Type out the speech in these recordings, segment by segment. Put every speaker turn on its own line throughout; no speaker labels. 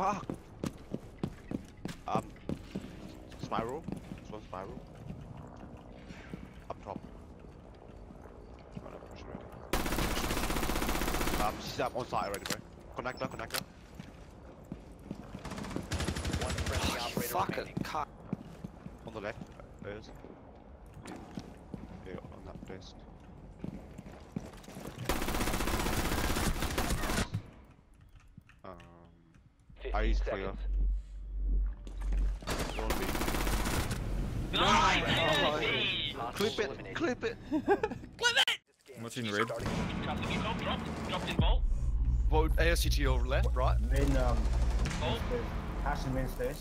Fuck. Um. Spiral. This one spiral. Up top. Oh, no, push already. Um, she's up on site already, bro. Connector, connector.
One friendly operator
Fuck
remaining.
Cock.
On the left. There's. Yeah, on that desk. Um.
15
Eyes clear.
seconds.
One B.
Hostiles
Clip it.
eliminated.
Clip it.
What's in red?
Well, ASCT over left, right?
Main, um, stairs. Hash and main stairs.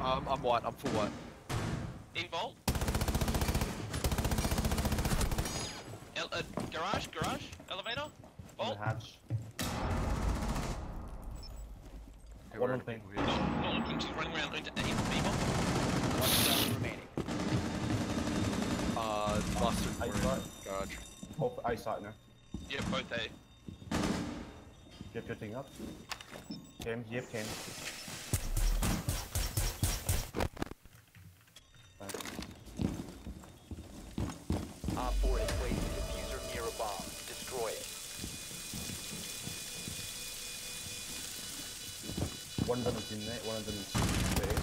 Um, I'm white. I'm full white.
Vault. El uh, garage, garage, elevator.
On
Vault.
the hatch.
Okay,
One
we're
on thing.
we're-
Not, not looking. She's running around into into people.
One friendly remaining.
Uh, bastard.
I
we're in
got-
Garage.
Both eyesight now.
Yeah, both A.
Get your thing up. Came, yep, came.
Op 4 has placed a defuser near a bomb. Destroy it.
One of them is in there, one of them is stairs.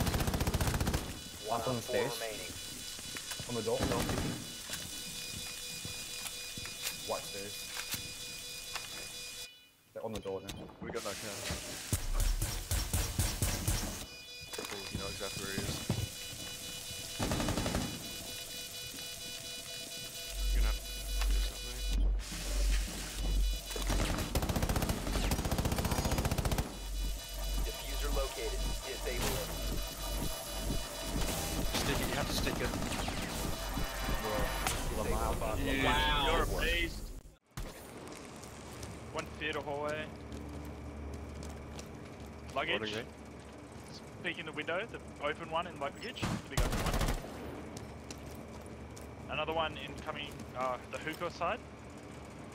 One
on
on
the stairs.
remaining.
On the door, no, kicking. White stairs. They're on the door now.
We got no count. Cool, you know exactly where he is. Stick it. You have to stick it.
Lamar,
Wow.
You're a beast. One theater hallway. Luggage. Peek in the window, the open one in luggage. The big open one. Another one in coming, uh, the hookah side.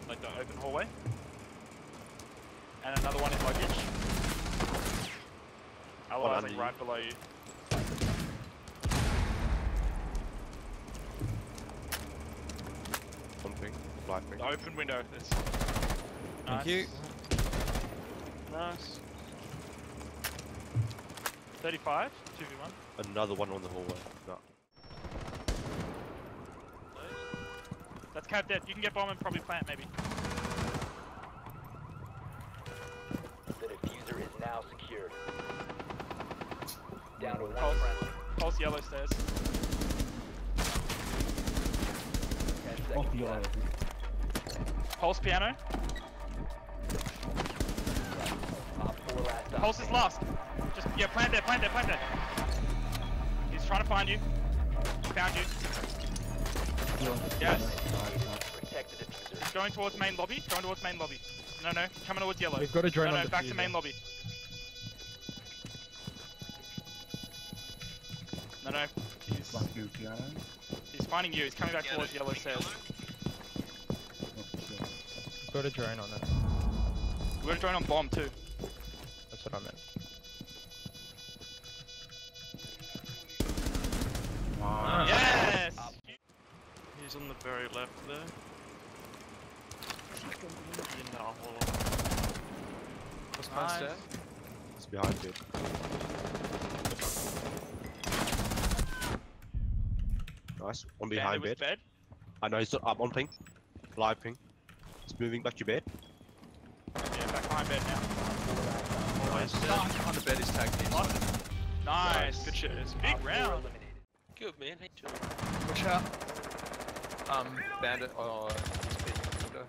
Like the open hallway. And another one in luggage. Otherwise, like right below you.
One thing. Blind.
The open window. It's
Thank you.
Nice. 35, 2v1.
Another one on the hallway. No.
That's cav dead. You can get bomb and probably plant maybe.
The defuser is now secured. Down to one
Pulse.
friendly.
Pulse yellow stairs.
Off the
left.
Pulse piano.
Op 4 last stop.
Pulse is last. Just yeah, plant there, plant there, plant there. He's trying to find you. Found you. Yes.
Protect the.
He's going towards main lobby. Going towards main lobby. No, no, coming towards yellow.
We've got a drone
no,
on
no,
the
back to
defuser.
main lobby. No, no. He's,
Black you, piano.
he's finding you. He's coming back towards yellow stairs.
Got a drone on it.
We got a drone on bomb too.
That's what I meant.
Wow.
Yes. He's on the very left there. In that hole.
What's past
Nice.
there?
It's behind you. Nice. One behind
Bandit
bed.
with bed.
I know he's up on ping. Live ping. He's moving back to bed.
Yeah, back behind bed now.
Nice.
On the bed is tagged in.
Nice. Good shit. It's a big
Op four
round.
eliminated.
Good man. Hey, chill.
Watch out. Um, bandit. Oh, he's window.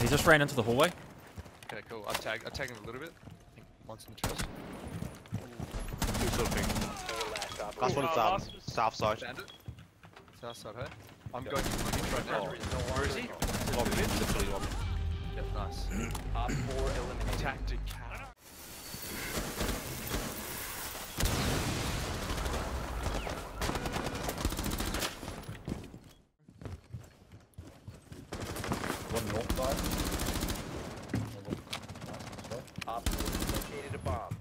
He just ran into the hallway.
Okay, cool. I tag. I tagged him a little bit. I think once in the chest.
Two sort of ping.
Four last
Last
operator.
one's
Uh,
um,
last
south side.
Bandit. South side, hey? I'm
Yeah.
going to the right now.
Defuser is no
got
in
the blue one.
Yep, nice.
Four eliminated.
Tactic cat.
One north side.
Op located a bomb.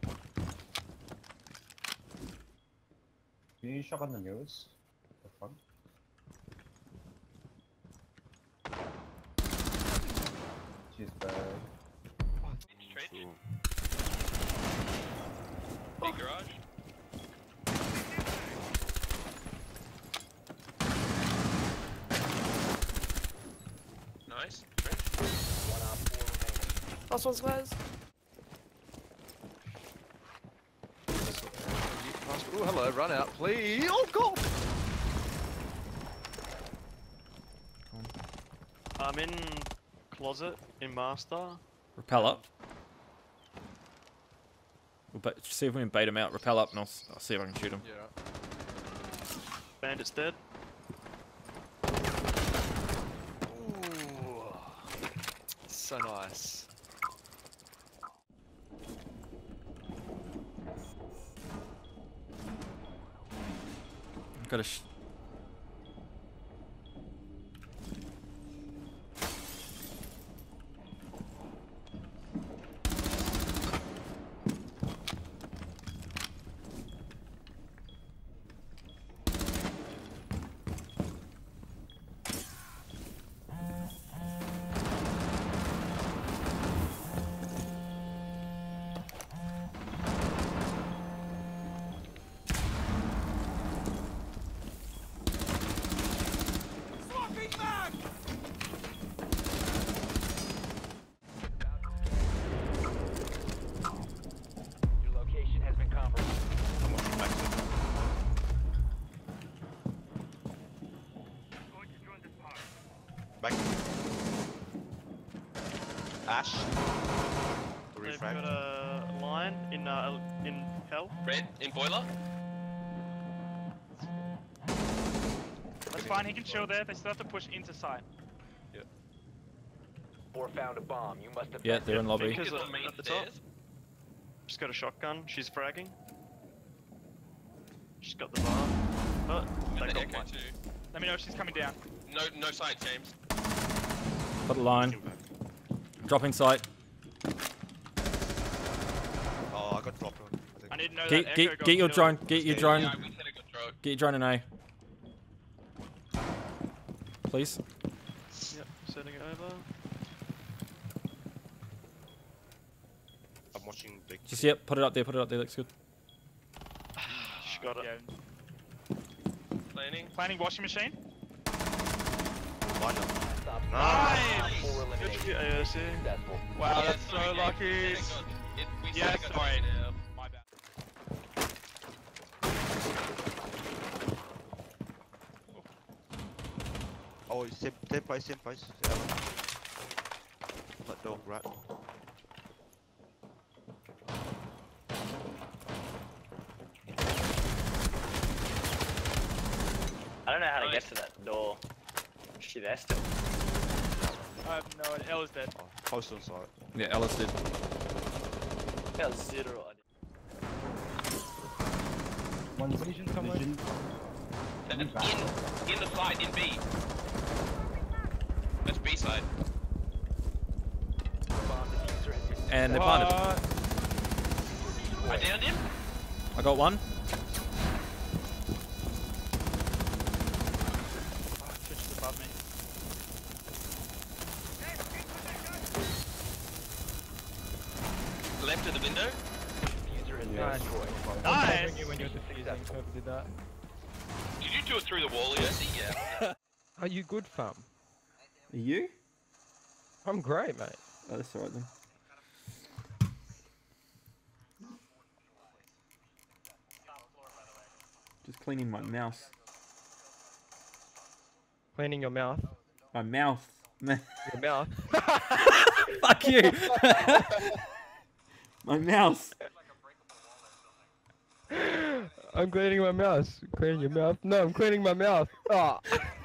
Can you shot on the
news?
Last one's closed.
Oh, hello, run out, please. Oh, God.
I'm in closet in master.
Rappel um, up. We'll ba- see if we can bait him out. Rappel up, and I'll, s- I'll see if I can shoot him.
Yeah.
Bandit's dead.
Ooh. So nice.
Got
Back. Ash. To
They've got a line in uh, in hell.
Red in boiler.
That's fine. He can chill there. They still have to push into site.
Four found a bomb. You must have.
yeah, they're in lobby.
Because
Because
at, at the top,
stairs.
she's got a shotgun. She's fragging. She's got the bar. Oh, they got one.
Let me know if she's coming down.
No, no side, James.
Put a line. Dropping sight.
Oh, I got dropped. I.
I need to know
Get
that
get
Echo
get your
killed.
drone. Get your
Yeah,
drone.
Yeah, we said it got drone.
Get your drone in A. Please.
Yep, sending it over.
I'm watching big.
Just yep. Put it up there. Put it up there. Looks good.
She got it.
Yeah.
Planning.
Planning washing machine.
Line up.
Stop.
Nice.
Good
eliminated.
for AOC.
Wow,
Yeah,
that's so lucky.
we said it got- it- we said
Yeah, sorry. My bad.
Oh, it's same, same place, same place. Yeah. That dog rat.
I don't know how to get to that door. Is she there still?
I have no idea. Dead.
Oh, close on site.
Yeah, Ellis did.
Yeah, zero idea.
One vision somewhere. Vision.
In, in the side, in B. That's B side.
Bomb defuser has been
And they planted.
What?
I downed him.
I got one.
Diffuser has been
Yeah.
Nice.
when you're
Successful.
did that.
Did you do it through the wall, Yossi? Yeah.
Are you good, fam?
Are you?
I'm great, mate.
Oh, that's alright then. Just cleaning my mouse.
Cleaning your mouth.
My mouth.
Your mouth.
Fuck you. my mouse.
I'm cleaning my mouth. Cleaning your mouth. No, I'm cleaning my mouth. Oh.